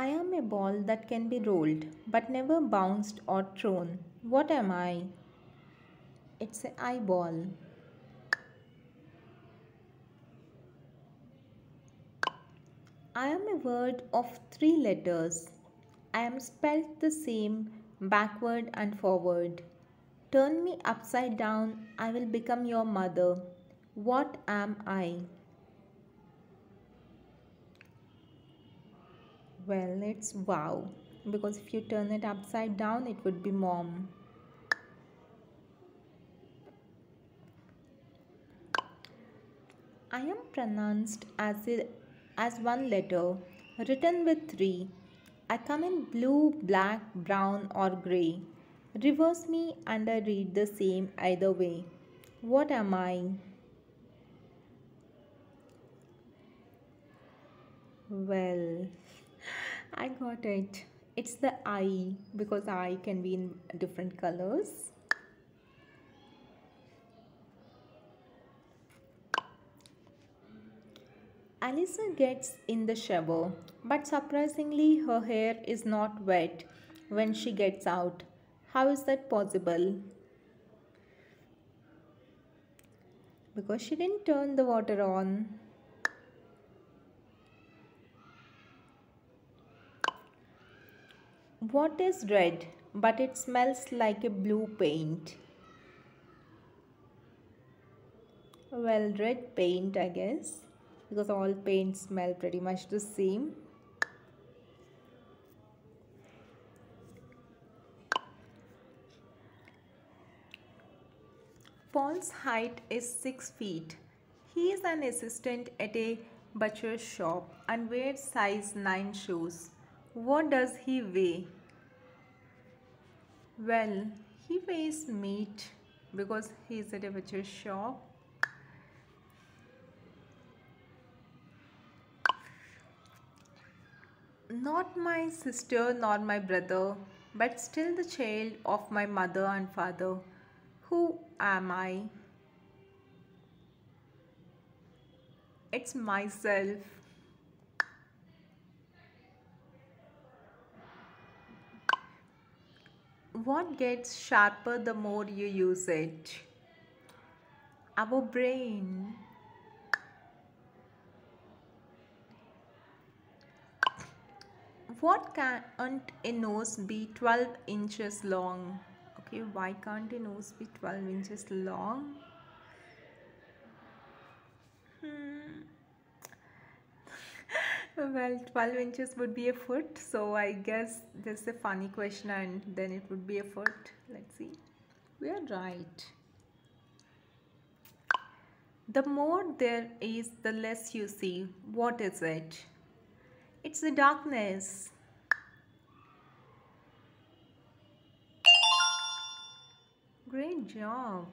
I am a ball that can be rolled but never bounced or thrown. What am I? It's an eyeball. I am a word of three letters. I am spelt the same backward and forward. Turn me upside down, I will become your mother. What am I? Well, it's wow. Because if you turn it upside down, it would be mom. I am pronounced as a, as one letter, written with three. I come in blue, black, brown, or grey. Reverse me and I read the same either way. What am I? Well, I got it. It's the eye because eye can be in different colors. Alisa gets in the shower, but surprisingly, her hair is not wet when she gets out. How is that possible? Because she didn't turn the water on. What is red but it smells like a blue paint? Well, red paint, I guess, because all paints smell pretty much the same. Paul's height is 6 feet. He is an assistant at a butcher's shop and wears size 9 shoes. What does he weigh? Well, he weighs meat because he is at a butcher's shop. Not my sister nor my brother, but still the child of my mother and father. Who am I? It's myself. What gets sharper the more you use it? Our brain. What can't a nose be 12 inches long? Okay, why can't a nose be 12 inches long? Hmm well 12 inches would be a foot so i guess this is a funny question and then it would be a foot. Let's see. We are right. The more there is the less you see. What is it? It's the darkness. Great job